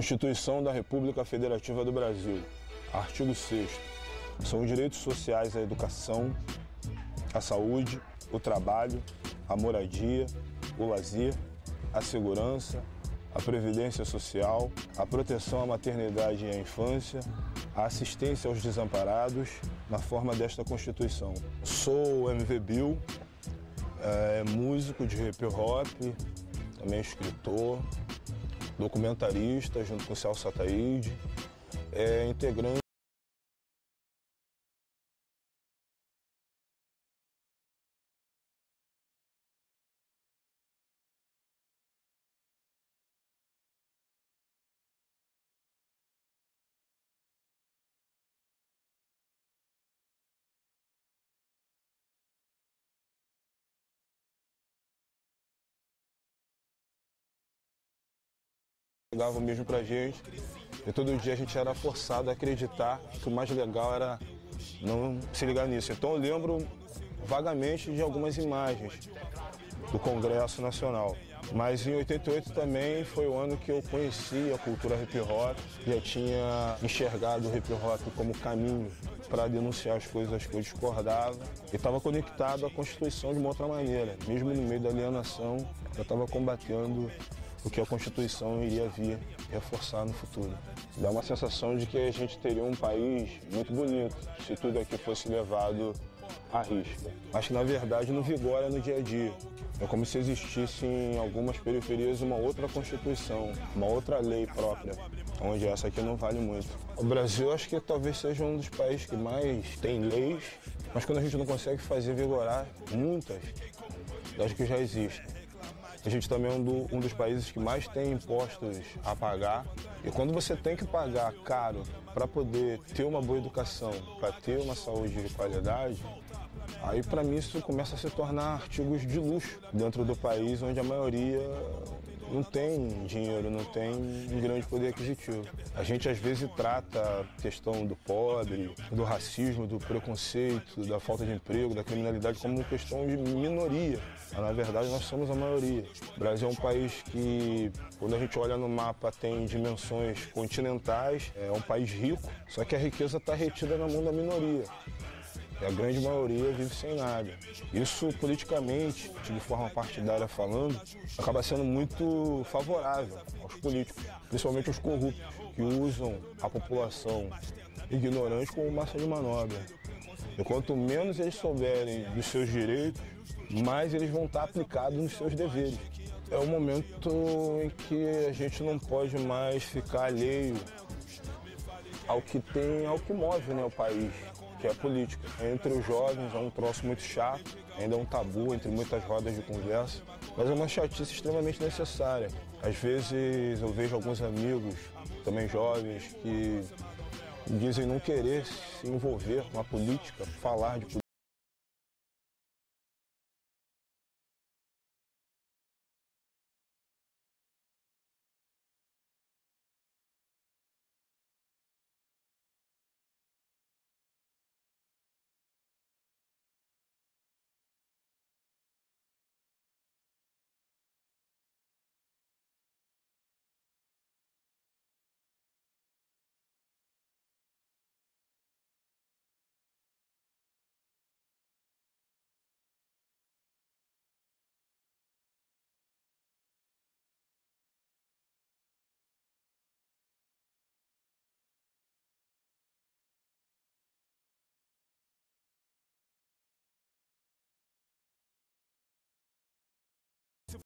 Constituição da República Federativa do Brasil. Artigo 6 São os direitos sociais à educação, à saúde, o trabalho, a moradia, o lazer, a segurança, a previdência social, a proteção à maternidade e à infância, a assistência aos desamparados na forma desta Constituição. Sou MV Bill, é, músico de hip hop, também escritor, documentarista junto com o Celso Ataíde, é integrante jogavam mesmo pra gente. E todo dia a gente era forçado a acreditar que o mais legal era não se ligar nisso. Então eu lembro vagamente de algumas imagens do Congresso Nacional. Mas em 88 também foi o ano que eu conheci a cultura hip hop, já tinha enxergado o hip hop como caminho para denunciar as coisas que eu discordava e estava conectado à Constituição de uma outra maneira. Mesmo no meio da alienação, eu estava combatendo o que a Constituição iria vir reforçar no futuro. Dá uma sensação de que a gente teria um país muito bonito se tudo aqui fosse levado à risca. Mas que na verdade não vigora no dia a dia. É como se existisse em algumas periferias uma outra Constituição, uma outra lei própria, onde essa aqui não vale muito. O Brasil acho que talvez seja um dos países que mais tem leis, mas quando a gente não consegue fazer vigorar muitas das que já existem. A gente também é um, do, um dos países que mais tem impostos a pagar. E quando você tem que pagar caro para poder ter uma boa educação, para ter uma saúde de qualidade, aí para mim isso começa a se tornar artigos de luxo dentro do país onde a maioria não tem dinheiro, não tem um grande poder aquisitivo. A gente às vezes trata a questão do pobre, do racismo, do preconceito, da falta de emprego, da criminalidade como uma questão de minoria. Mas, na verdade nós somos a maioria. O Brasil é um país que, quando a gente olha no mapa, tem dimensões continentais, é um país rico, só que a riqueza está retida na mão da minoria e a grande maioria vive sem nada. Isso politicamente, de forma partidária falando, acaba sendo muito favorável aos políticos, principalmente aos corruptos, que usam a população ignorante como massa de manobra. E quanto menos eles souberem dos seus direitos, mais eles vão estar aplicados nos seus deveres. É um momento em que a gente não pode mais ficar alheio ao que tem, ao que move né, o país que é a política. Entre os jovens é um troço muito chato, ainda é um tabu entre muitas rodas de conversa, mas é uma chatice extremamente necessária. Às vezes eu vejo alguns amigos, também jovens, que dizem não querer se envolver na política, falar de política